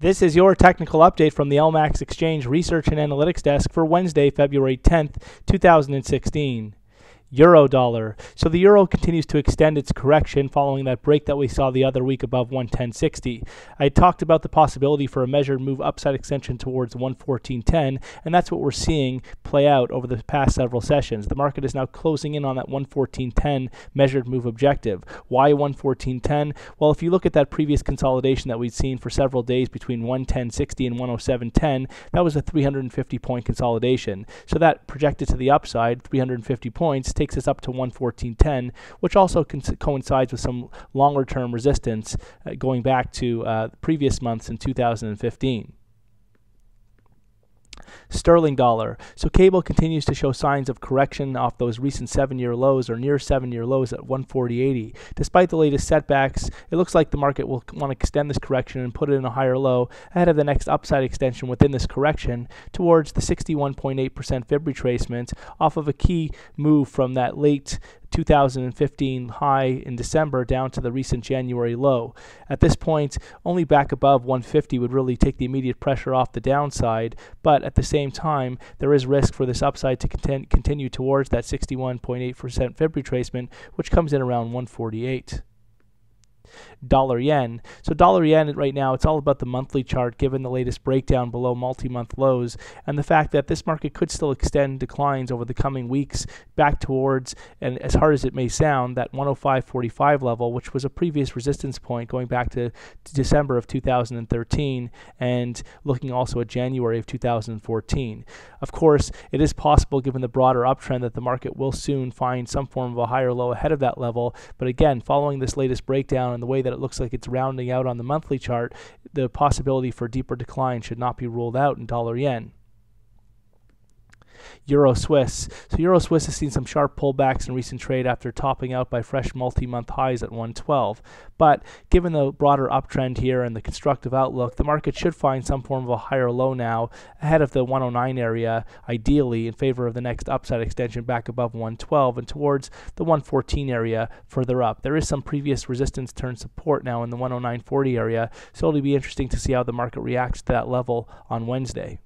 This is your technical update from the LMAX Exchange Research and Analytics Desk for Wednesday, February 10th, 2016 euro dollar. So the euro continues to extend its correction following that break that we saw the other week above 110.60. I talked about the possibility for a measured move upside extension towards 114.10, and that's what we're seeing play out over the past several sessions. The market is now closing in on that 114.10 measured move objective. Why 114.10? Well, if you look at that previous consolidation that we'd seen for several days between 110.60 and 107.10, that was a 350 point consolidation. So that projected to the upside, 350 points, takes us up to 114.10, which also coincides with some longer term resistance uh, going back to uh, previous months in 2015 sterling dollar. So cable continues to show signs of correction off those recent seven-year lows or near seven-year lows at 140.80. Despite the latest setbacks, it looks like the market will want to extend this correction and put it in a higher low ahead of the next upside extension within this correction towards the 61.8% fib retracement off of a key move from that late 2015 high in December down to the recent January low. At this point, only back above 150 would really take the immediate pressure off the downside, but at the same time, there is risk for this upside to continue towards that 61.8% fib retracement, which comes in around 148 dollar yen. So dollar yen right now, it's all about the monthly chart given the latest breakdown below multi-month lows and the fact that this market could still extend declines over the coming weeks back towards, and as hard as it may sound, that 105.45 level, which was a previous resistance point going back to, to December of 2013 and looking also at January of 2014. Of course, it is possible given the broader uptrend that the market will soon find some form of a higher low ahead of that level, but again, following this latest breakdown and the way that it looks like it's rounding out on the monthly chart, the possibility for deeper decline should not be ruled out in dollar yen. Euro Swiss. So Euro Swiss has seen some sharp pullbacks in recent trade after topping out by fresh multi-month highs at 112. But given the broader uptrend here and the constructive outlook, the market should find some form of a higher low now ahead of the 109 area, ideally in favor of the next upside extension back above 112 and towards the 114 area further up. There is some previous resistance turn support now in the 109.40 area, so it'll be interesting to see how the market reacts to that level on Wednesday.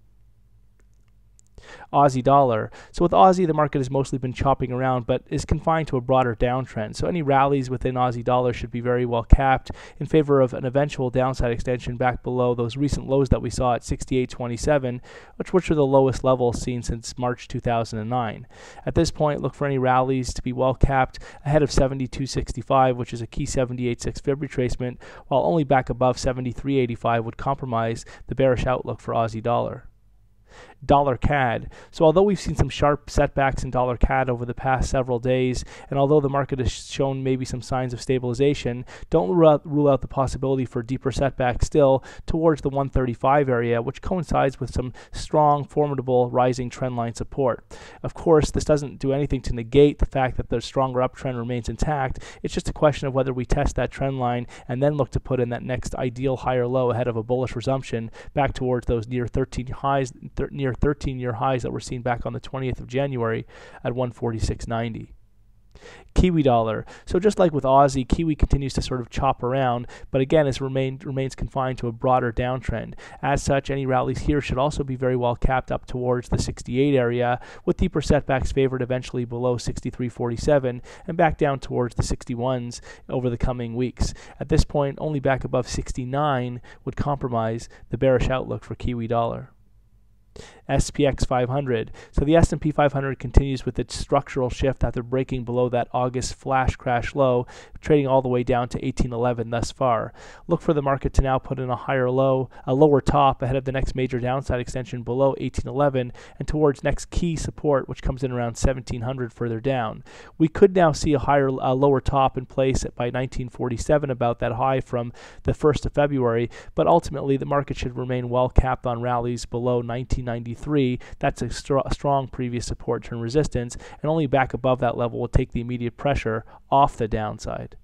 Aussie dollar. So with Aussie, the market has mostly been chopping around, but is confined to a broader downtrend. So any rallies within Aussie dollar should be very well capped in favor of an eventual downside extension back below those recent lows that we saw at 68.27, which which are the lowest levels seen since March 2009. At this point, look for any rallies to be well capped ahead of 72.65, which is a key 78.6 fib retracement, while only back above 73.85 would compromise the bearish outlook for Aussie dollar dollar CAD. So although we've seen some sharp setbacks in dollar CAD over the past several days, and although the market has shown maybe some signs of stabilization, don't rule out, the possibility for deeper setbacks still towards the 135 area, which coincides with some strong, formidable rising trendline support. Of course, this doesn't do anything to negate the fact that the stronger uptrend remains intact. It's just a question of whether we test that trend line and then look to put in that next ideal higher low ahead of a bullish resumption back towards those near 13 highs, near near 13 year highs that were seen back on the 20th of January at 146.90. Kiwi dollar. So just like with Aussie, Kiwi continues to sort of chop around, but again, it remains confined to a broader downtrend. As such, any rallies here should also be very well capped up towards the 68 area, with deeper setbacks favored eventually below 63.47 and back down towards the 61s over the coming weeks. At this point, only back above 69 would compromise the bearish outlook for Kiwi dollar. SPX 500. So the S&P 500 continues with its structural shift after breaking below that August flash crash low, trading all the way down to 1811 thus far. Look for the market to now put in a higher low, a lower top ahead of the next major downside extension below 1811 and towards next key support which comes in around 1700 further down. We could now see a higher a lower top in place by 1947 about that high from the 1st of February, but ultimately the market should remain well capped on rallies below 1993 that's a strong previous support turn resistance, and only back above that level will take the immediate pressure off the downside.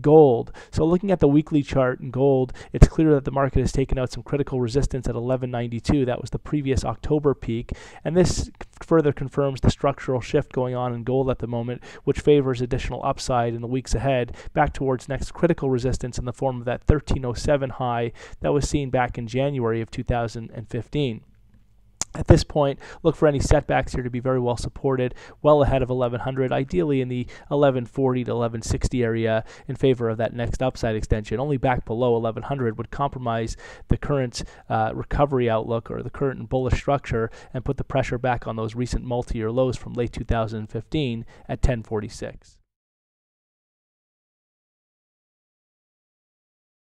gold. So looking at the weekly chart in gold, it's clear that the market has taken out some critical resistance at 1192. That was the previous October peak, and this further confirms the structural shift going on in gold at the moment, which favors additional upside in the weeks ahead, back towards next critical resistance in the form of that 1307 high that was seen back in January of 2015. At this point, look for any setbacks here to be very well supported, well ahead of 1100, ideally in the 1140 to 1160 area in favor of that next upside extension. Only back below 1100 would compromise the current uh, recovery outlook or the current bullish structure and put the pressure back on those recent multi year lows from late 2015 at 1046.